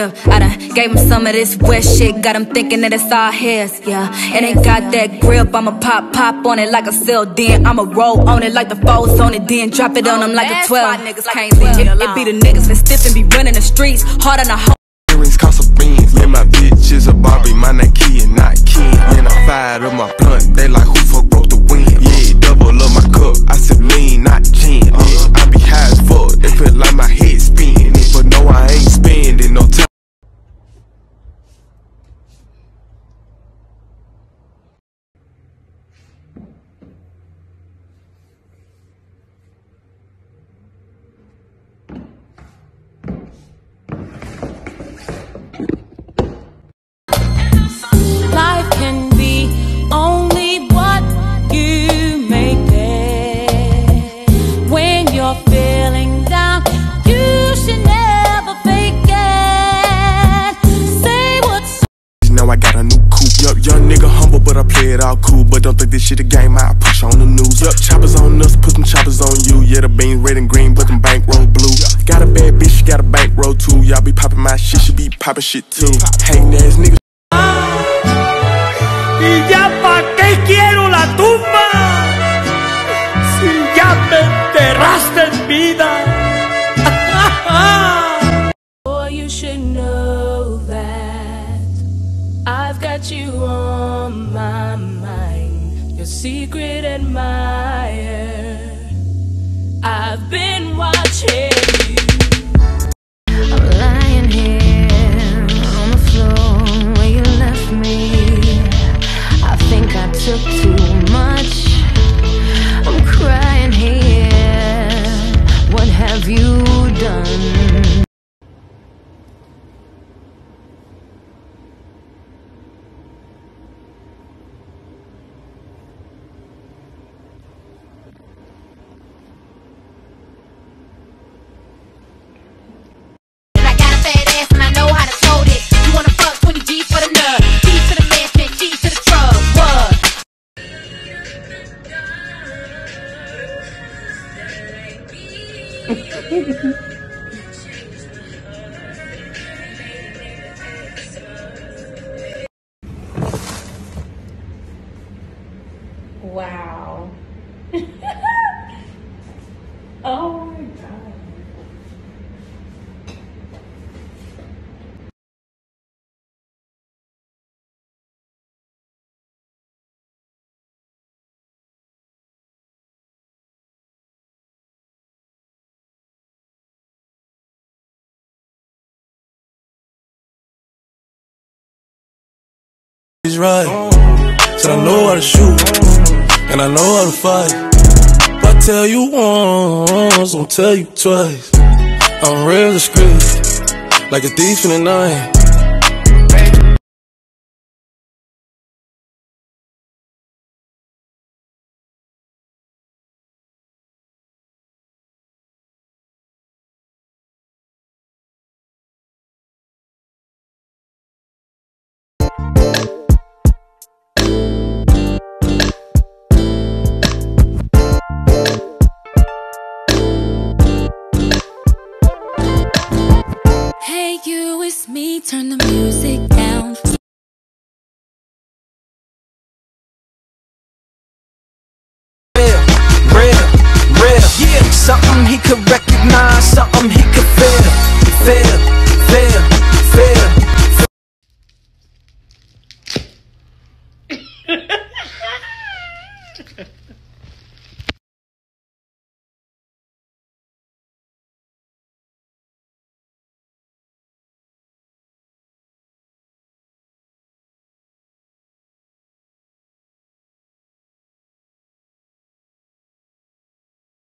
I done gave him some of this wet shit, got him thinking that it's all his, yeah. And ain't got that grip, I'ma pop, pop on it like a cell, then I'ma roll on it like the foes on it, then drop it on them like a 12. niggas can't leave me alone. It be the niggas that stiff and be running the streets, hard on the hoe. Earrings cost a beans. Man, my bitch is a Barbie, my Nike and not Ken. Man, I fired up my blunt, it all cool. But don't think this shit a game, I push on the news. Yup, choppers on us, put them choppers on you. Yeah, the bean red and green, but them bankroll blue. Got a bad bitch, she got a bankroll too. Y'all be popping my shit, she be popping shit too. Hating ass niggas. ¿Y ya pa' qué quiero la tumba? Si ya me enterraste Your secret admirer. I've been watching Wow. oh my god. Right. Said I know how to shoot, and I know how to fight. If I tell you once, I'll tell you twice. I'm real discreet, like a thief in the night. Hey you, it's me, turn the music down. Real, real, real. Yeah, something he could recognize, something he could feel, feel.